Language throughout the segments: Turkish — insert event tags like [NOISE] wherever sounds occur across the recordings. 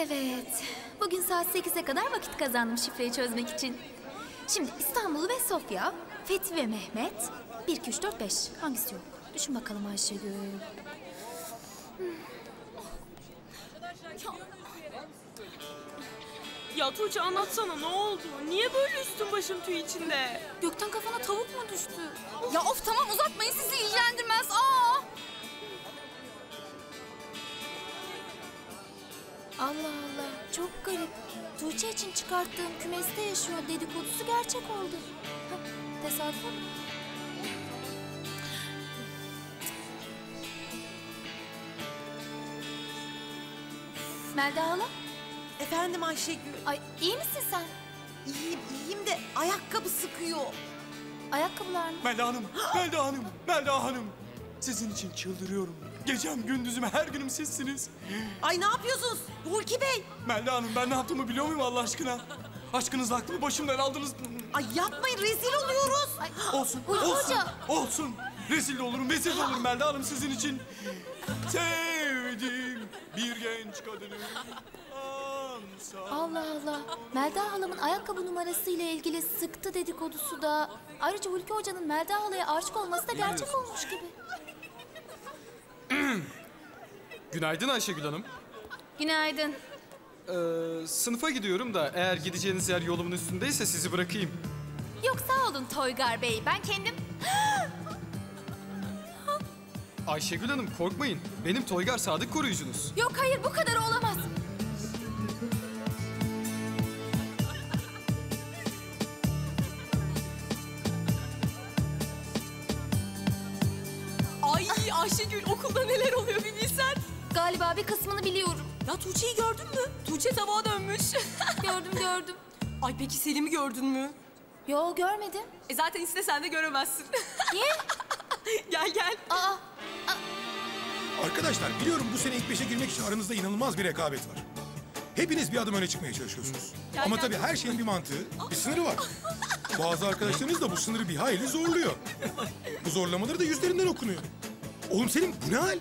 Evet. Bugün saat 8'e kadar vakit kazandım şifreyi çözmek için. Şimdi İstanbul ve Sofya, Fethi ve Mehmet. 1, 2, 3, 4, 5. Hangisi yok? Düşün bakalım Ayşegül. Ya Tuğçe anlatsana ne oldu? Niye böyle üstün başın tüy içinde? Gökten kafana tavuk Allah Allah çok garip. Tuğçe için çıkarttığım kümeste yaşıyor dedikodusu gerçek oldu. Hah, tesadüf mü? Melda hala? Efendim Ayşegül. Ay iyi misin sen? İyiyim iyiyim de ayakkabı sıkıyor. Ayakkabılar mı? Melda Hanım, Melda Hanım, Melda Hanım. Sizin için çıldırıyorum. Gecem gündüzüm her günüm sizsiniz. Ay ne yapıyorsunuz? Hulki Bey. Melda Hanım ben ne yaptığımı biliyor muyum Allah aşkına? Aşkınızla aklımı başımdan aldınız. Ay yapmayın rezil oluyoruz. Olsun, Hulki olsun, Hoca. olsun. Rezil de olurum, vezil de olurum Melda Hanım sizin için. Sevdim bir genç kadını. Allah Allah. Melda halamın ayakkabı numarası ile ilgili sıktı dedikodusu da... Ayrıca Hulki Hoca'nın Melda halaya aşık olması da gerçek olmuş gibi. [CLEARS THROAT] Günaydın Ayşegül Hanım. Günaydın. Ee, sınıfa gidiyorum da eğer gideceğiniz yer yolumun üstündeyse sizi bırakayım. Yok sağ olun Toygar Bey. Ben kendim... [GASPS] Ayşegül Hanım korkmayın. Benim Toygar Sadık koruyucunuz. Yok hayır bu kadar olamaz. Ay Ayşegül okulda neler oluyor bir bilsen. Galiba bir kısmını biliyorum. Ya Tuğçe'yi gördün mü? Tuğçe tabağa dönmüş. [LAUGHS] Gördüm gördüm. Ay peki Selim'i gördün mü? Yo görmedim. E zaten istesen de göremezsin. [LAUGHS] Niye? gel gel. Aa Arkadaşlar biliyorum bu sene ilk beşe girmek için aranızda inanılmaz bir rekabet var. Hepiniz bir adım öne çıkmaya çalışıyorsunuz. Gel, Ama gel. tabii her şeyin bir mantığı, bir sınırı var. [LAUGHS] Bazı arkadaşlarınız da bu sınırı bir hayli zorluyor. Bu zorlamaları da yüzlerinden okunuyor. Oğlum senin bu ne hal?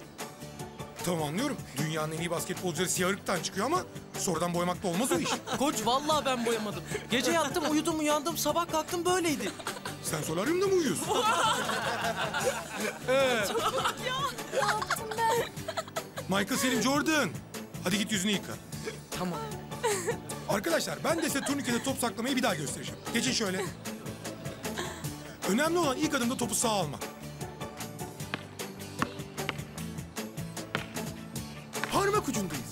Tamam anlıyorum. Dünyanın en iyi basketbolcuları siyah ırktan çıkıyor ama sonradan boyamakla olmaz o iş. [LAUGHS] Koç vallahi ben boyamadım. Gece yattım uyudum uyandım sabah kalktım böyleydi. Sen solaryumda mı uyuyorsun? [LAUGHS] ne yaptım ben? Michael Selim Jordan. Hadi git yüzünü yıka. Tamam. Arkadaşlar ben de size turnikede top saklamayı bir daha göstereceğim. Geçin şöyle. Önemli olan ilk adımda topu sağa almak. Parmak ucundayız.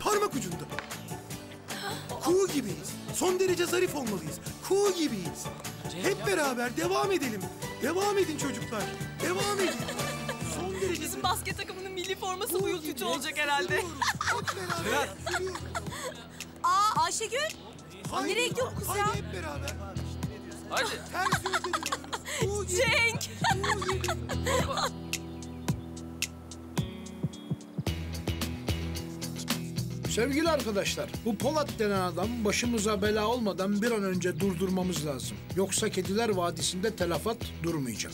Parmak ucunda. Kuğu gibiyiz. Son derece zarif olmalıyız. Kuğu gibiyiz. Hep beraber devam edelim. Devam edin çocuklar. Devam edin. Son derece Bizim zarif. basket takımının milli forması bu kötü olacak herhalde. Hep beraber. Aa Ayşegül. Haydi, nereye gidiyor kız haydi ya? hep beraber. Hadi. Ters yönde gidiyoruz. Kuğu gibi. Cenk. Kuğu gibi. Sevgili arkadaşlar, bu Polat denen adam başımıza bela olmadan bir an önce durdurmamız lazım. Yoksa Kediler Vadisi'nde telafat durmayacak.